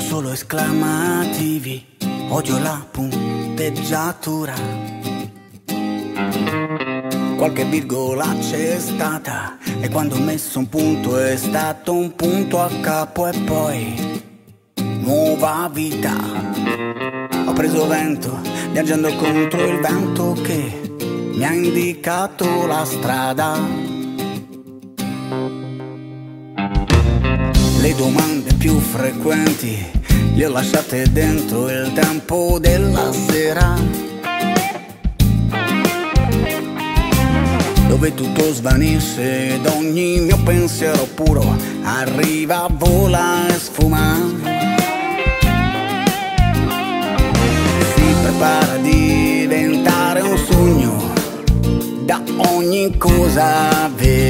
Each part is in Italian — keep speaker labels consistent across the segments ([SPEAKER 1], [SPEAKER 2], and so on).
[SPEAKER 1] solo esclamativi, odio la punteggiatura. Qualche virgola c'è stata e quando ho messo un punto è stato un punto a capo e poi nuova vita. Ho preso vento viaggiando contro il vento che mi ha indicato la strada. Le domande più frequenti le ho lasciate dentro il tempo della sera. Dove tutto svanisce ed ogni mio pensiero puro arriva, vola e sfuma. Si prepara a diventare un sogno da ogni cosa vera.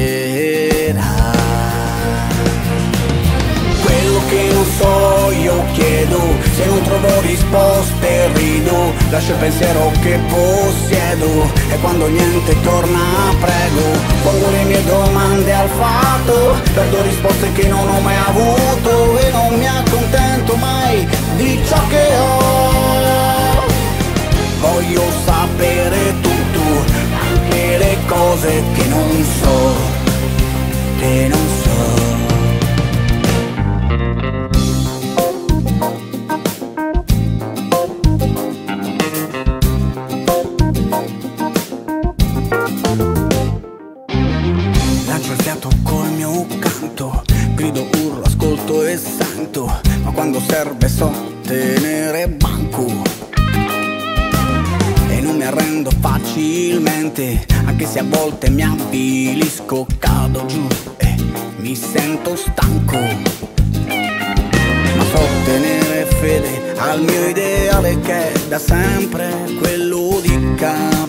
[SPEAKER 1] Trovo risposte rido, lascio il pensiero che possiedo. E quando niente torna prego, pongo le mie domande al fatto, perdo risposte che non ho mai avuto. E non mi accontento mai di ciò che ho. Voglio sapere tutto, anche le cose che non so, sento, ma quando serve so tenere banco. E non mi arrendo facilmente, anche se a volte mi avvilisco, cado giù e mi sento stanco. Ma so tenere fede al mio ideale che è da sempre quello di capire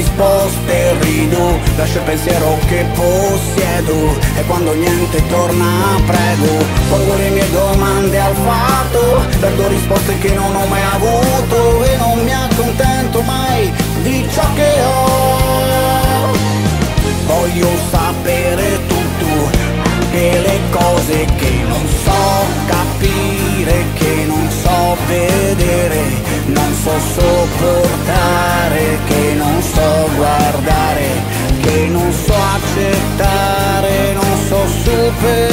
[SPEAKER 1] risposte rido, lascio il pensiero che possiedo. E quando niente torna prego, pongo le mie domande al fatto, perdo risposte che non ho mai avuto. E non mi accontento mai di ciò che ho. Voglio sapere tutto, anche le cose che non so capire, che non so vedere, non so sopportare, accettare, non so superare,